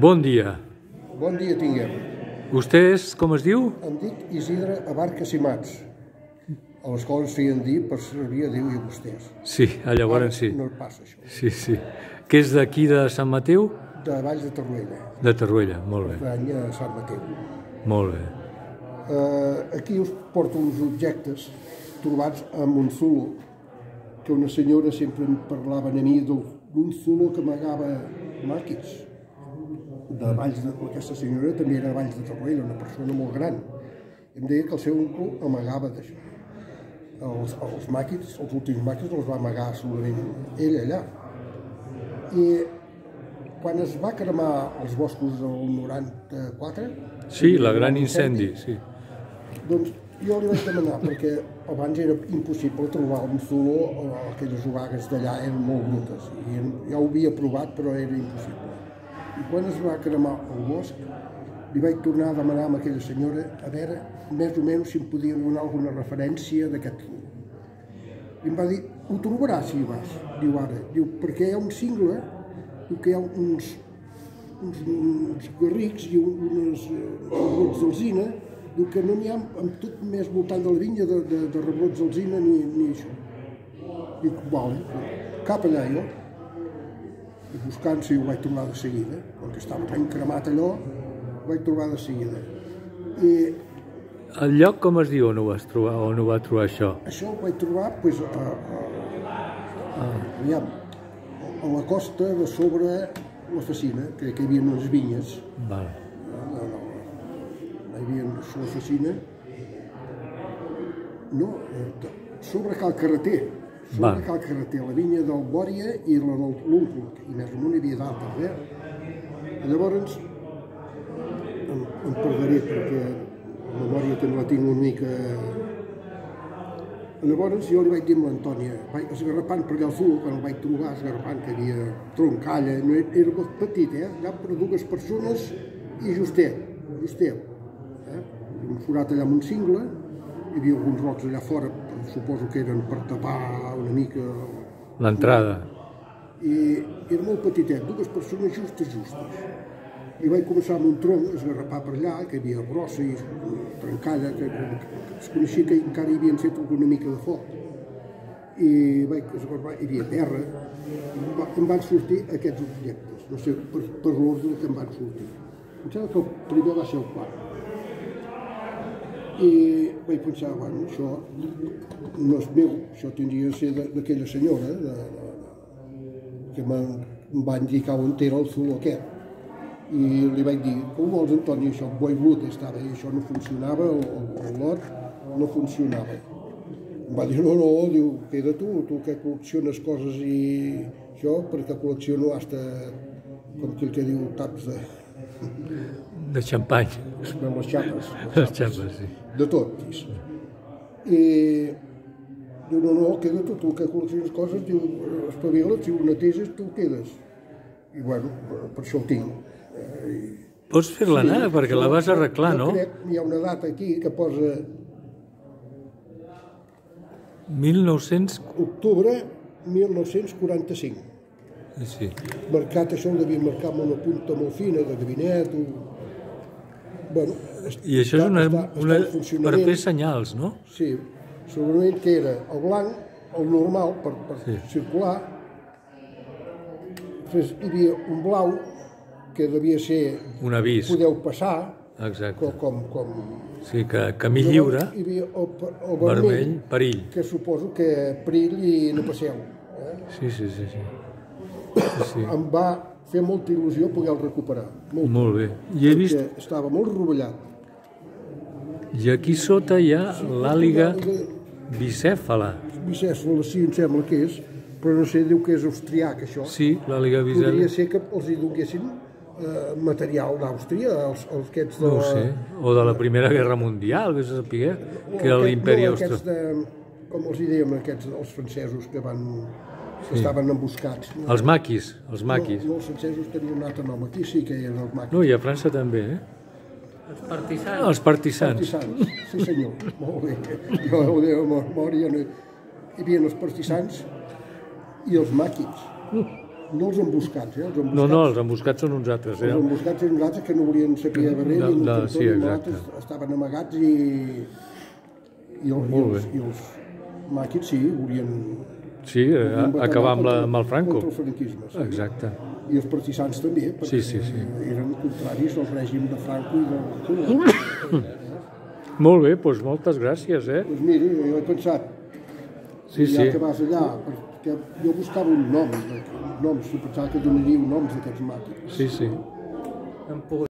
Bon dia. Bon dia tinguem. Vostè és, com es diu? Em dic Isidre Abarcas i Mats. A l'escola es feien dir per servir a Déu i a vostès. Sí, a llavors sí. No passa això. Sí, sí. Que és d'aquí de Sant Mateu? De Valls de Torroella, De Tarruella, molt bé, d'any a Sant Mateu. molt bé. Uh, aquí us porto uns objectes trobats a Monzulo, que una senyora sempre em parlava a mi d'un zulo que amagava màquins. De Valls de... Aquesta senyora també era de Valls de Torroella, una persona molt gran. I em deia que el seu oncle amagava d'això. Els, els màquins, els últims màquins els va amagar solament ell allà. I quan es va cremar els boscos del 94... Sí, la gran incendi, sí. Doncs jo li vaig demanar, perquè abans era impossible trobar un o aquelles obagues d'allà eren molt brutes, i ja ho havia provat, però era impossible. I quan es va cremar el bosc, li vaig tornar a demanar a aquella senyora a veure més o menys si em podia donar alguna referència d'aquest. I em va dir, ho trobaràs si hi vas, diu ara. Diu, perquè hi ha un cingle, diu que hi ha uns, uns, uns garrics i unes rebrots d'alzina, diu que no n'hi ha amb tot més voltant de la vinya de, de, de rebrots d'alzina ni, ni això. Dic, vale, cap allà jo. I buscant si ho vaig trobar de seguida, perquè estava tan cremat allò, ho vaig trobar de seguida. I El lloc com es diu on ho vas trobar, on ho va trobar això? això ho vaig trobar pues, a, a, aviam, a la costa de sobre la Facina, que, que hi havia unes vinyes, Val. no, no, no, hi havia la Facina, no, eh, sobre Cal Carreter, sobre Va. Cal Carreter, la vinya del Bòria i la del l'Úncul, i més amunt hi havia d'altres, eh? Llavors em, em perdré perquè la memòria també la tinc una mica Llavors jo li vaig dir a l'Antònia, vaig esgarrapant per allà al sud, quan el vaig trobar esgarrapant, que havia troncalla, no era, era molt petit, eh? Allà per dues persones i justet, justet. Eh? Un forat allà amb un cingle, hi havia alguns rocs allà fora, suposo que eren per tapar una mica... L'entrada. I era molt petitet, dues persones justes, justes. I vaig començar amb un tronc a esgarrapar per allà, que hi havia brossa i trencalla, que, es coneixia que encara hi havien fet alguna mica de foc. I vaig esgarrapar, hi havia terra, i em van sortir aquests objectes, no sé per, per l'ordre que em van sortir. Em sembla que el primer va ser el quart. I vaig pensar, bueno, això no és meu, això tindria de ser d'aquella senyora, de, de, de, que em va indicar on era el zulo aquest i li vaig dir, com vols Antoni això, brut estava i això no funcionava, el, el, el lot no funcionava. Em va dir, no, no, diu, queda tu, tu que col·lecciones coses i això, perquè col·lecciono hasta, com aquell que diu, taps de, De xampany. de les xapes, Les xapes, sí. de tot. I diu, no, no, queda tu, tu que col·lecciones coses, diu, espavila't, si ho neteges, tu quedes. I bueno, per això ho tinc. Eh, i, Pots fer-la anar, perquè la vas arreglar, no? crec, hi ha una data aquí que posa 1900... octubre 1945. Sí. Marcat, això ho devia marcar amb una punta molt fina, de gabinet, o... Bueno, I això és una, està- està una, en per fer senyals, no? Sí, segurament que era el blanc, el normal, per, per Sí. circular. Després hi havia un blau, que devia ser Un avís. podeu passar, Exacte. com, com, com Sí, que camí lliure, Llavors, Hi havia el, el vermell, vermell, perill. que suposo que perill i no passeu. Eh? Sí, sí, sí. sí. sí. Em va fer molta il·lusió poder-el recuperar. Molt, Molt bé. I he vist... Estava molt rovellat. I aquí sota hi ha l'àliga bicèfala. Bicèfala, sí, em sembla que és, però no sé, diu que és austriac, això. Sí, l'àliga Podria bicèfala. ser que els hi donguessin eh, material d'Àustria, els, els aquests de... No ho sé. O de la Primera Guerra Mundial, vés a saber, que era l'imperi no, aquests de, com els hi dèiem, aquests, els francesos que van... que estaven emboscats. No, Els maquis, els maquis. No, no, els francesos tenien un altre nom. Aquí sí que eren els maquis. No, i a França també, eh? Els partisans. Els partisans. Partisans, sí senyor, molt bé. Jo ho deia amb memòria, no... hi havia els partisans i els maquis. no els emboscats, eh? Els emboscats, No, no, els emboscats són uns altres. els Eh? emboscats eren uns altres que no volien saber a i de- no, sí, exacte. estaven amagats i, i, els, i, els, i els maquis sí, volien, Sí, eh, acabar amb, la, amb el Franco. Contra el franquisme, sí. Exacte. I els partisans també, perquè Sí, sí, sí. eren contraris al règim de Franco i Cuba. Molt bé, doncs moltes gràcies, eh? Doncs mira, jo he pensat, Sí, ja sí. que vas allà, perquè jo buscava un nom, noms, i pensava que donaríeu noms d'aquests maquis. Sí, sí. Hem pogut